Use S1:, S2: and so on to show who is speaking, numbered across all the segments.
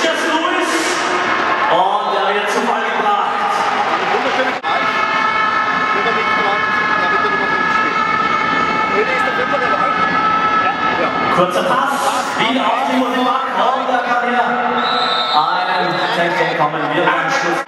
S1: Chef Lewis und der wird zum Fall gebracht. Kurzer Pass, wieder auf die Motorrad, und da kann er einen Tackle kommen, wir am Schluss.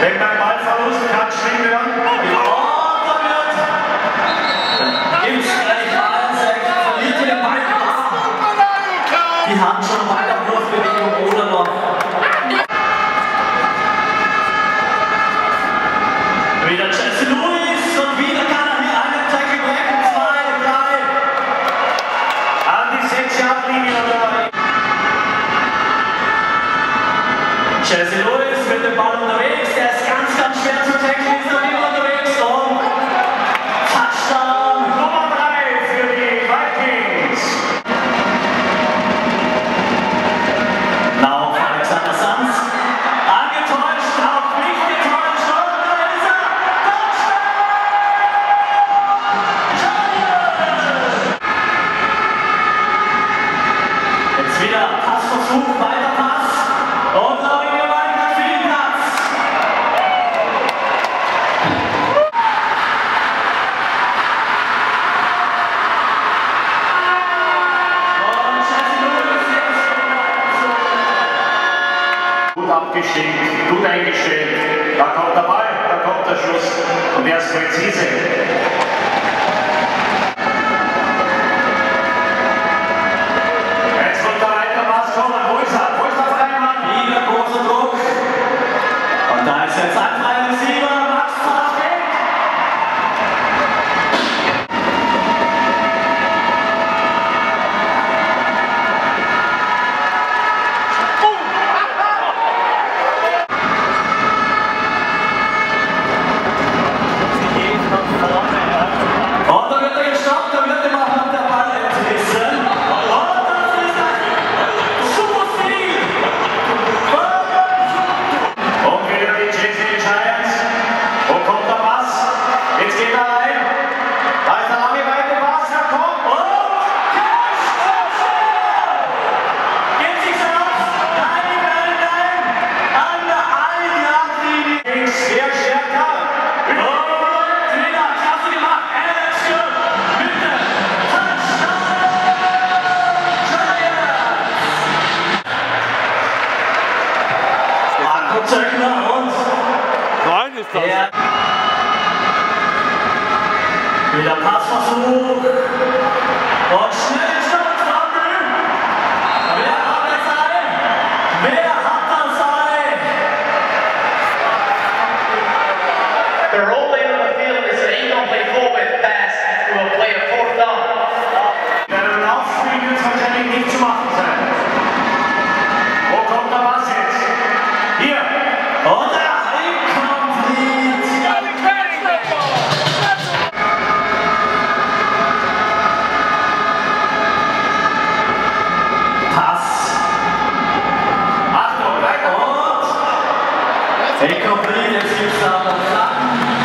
S2: Wenn beim Ballverlust kann, schwingen wir. expertise
S1: Atma Fumur. Pode. E coprire il suo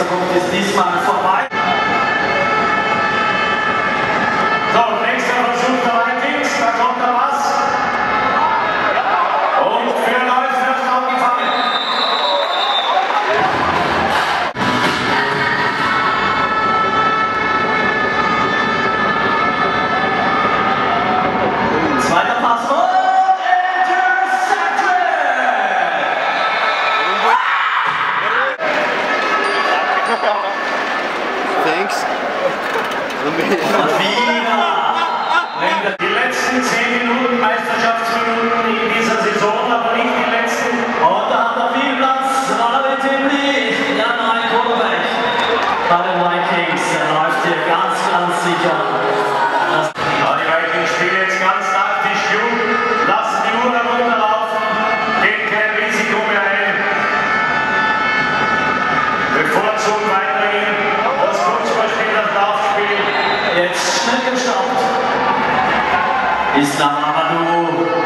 S1: essa Bom Santíssima. Islam Abadu.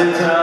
S1: sit.